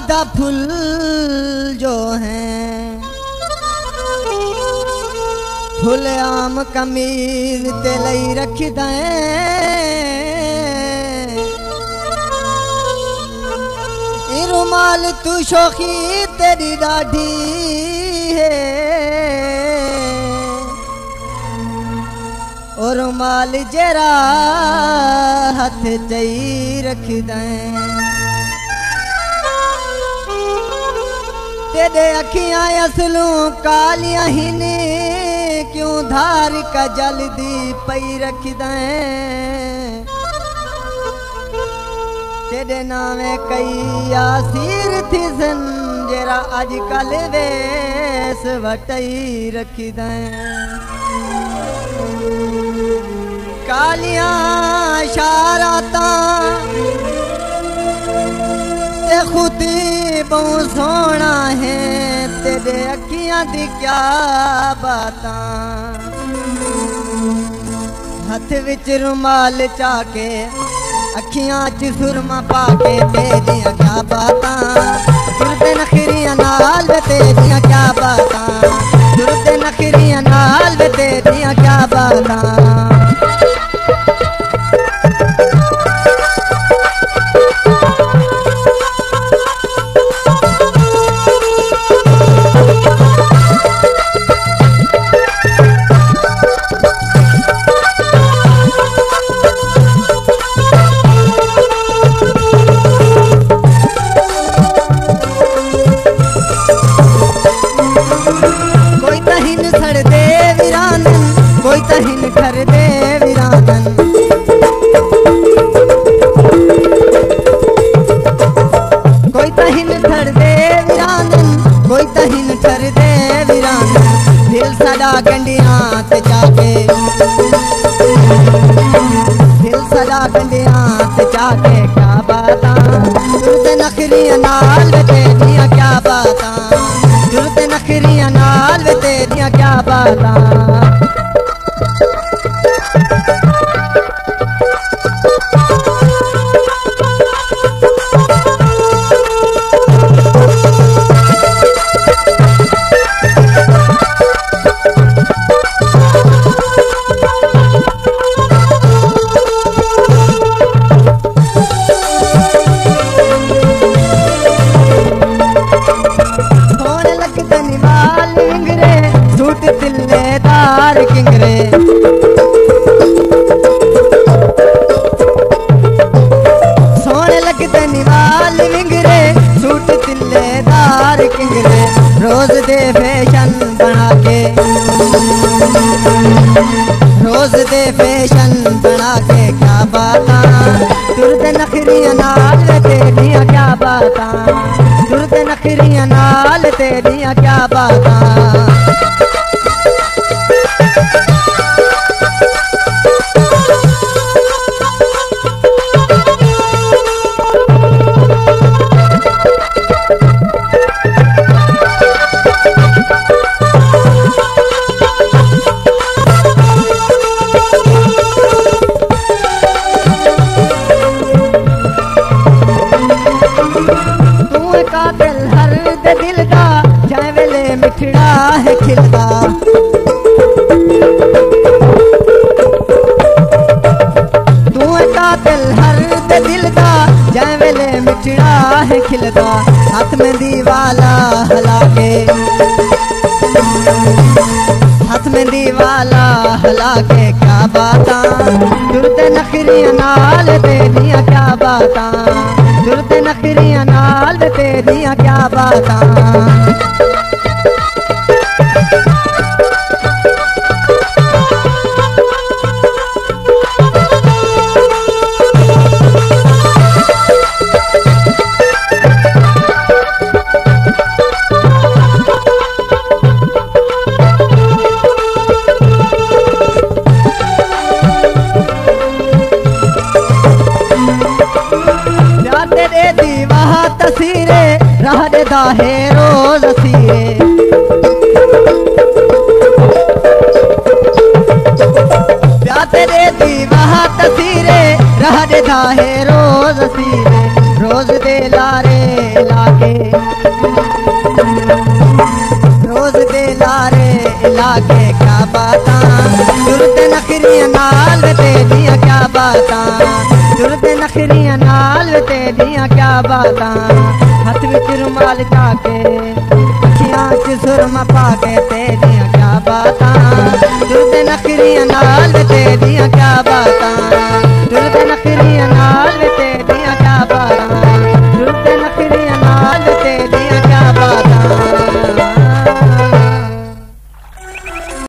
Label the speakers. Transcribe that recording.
Speaker 1: आलूदा फूल जो हैं। फूल आम कमीज ते लई रख दे रुमाल तू शोखी तेरी दाढ़ी है। और माल जरा हथ चई रख दें ਦੇ ਅੱਖੀਆਂ ਅਸਲੂ ਕਾਲੀਆਂ ਹੀ ਨੇ। ਕਿਉਂ ਧਾਰ ਕਾ ਜਲਦੀ ਪਈ ਰੱਖਦਾ ਐ ਤੇਰੇ ਨਾਵੇਂ ਕਈ ਆਸੀਰ ਥਿਸਨ ਜਿਹੜਾ ਅੱਜ ਕੱਲ ਵੇਸ ਵਟਈ ਰੱਖਦਾ ਕਾਲੀਆਂ ਸ਼ਾਰਾਤਾਂ ਤੇ ਖੁਦੀ ਬਹੁ ਸੋਹਣਾ ਦੇ ਅੱਖੀਆਂ ਦੀ ਕਿਆ ਬਾਤਾਂ। ਹੱਥ ਵਿੱਚ ਰੁਮਾਲ ਚਾ ਕੇ, ਅੱਖੀਆਂ 'ਚ ਸੁਰਮਾ ਪਾ ਕੇ ਤੇਰੀਆਂ ਕਿਆ ਬਾਤਾਂ। ਫਿਰਦੇ ਨਖਰੀਆਂ ਨਾਲ ਤੇਰੀਆਂ ਕਿਆ ਬਾਤਾਂ। ਨਾਲ ਸਦਾ ਕੰਡਿਆਂ ਤੇ ਚਾਕੇ ਦਿਲ ਸਦਾ ਕੰਡਿਆਂ ਤੇ ਚਾਕੇ ਕਾਬਾ ਦਾ ਸੁਰਤ ਨਖਰੀਆਂ ਨਾਲ ਬਚੇ एक धनिवाल विंगरे सूट तिले दार किंगरे रोज दे फ़ैशन बना के। रोज दे फ़ैशन बना के क्या बात? तुरद नखरिया नाल तेरिया क्या बात? तुरद नखरिया नाल तेरिया क्या बात? है खिलगा हाथ में दीवाला हला के हाथ में दीवाला हला के क्या बात? जुड़ते नखरिया नाल तेरिया, क्या बात? जुड़ते नखरिया नाल तेरिया, क्या बात? दीवा तसीरे रहने दाहे रोज सीरे तेरे दीवा तसीरे रहने दाहे रोज सीरे रोज दे लारे लागे। रोज दे लारे लागे, क्या बात। दुर्द नखरिया नाल तेरिया क्या बात। जुर्द नखरिया तेरिया क्या बात? हथ बिच रुमाल जाके अखियाँ च सुरमा पाके, तेरिया क्या बात? नखरिया नाल, तेरिया क्या बाता?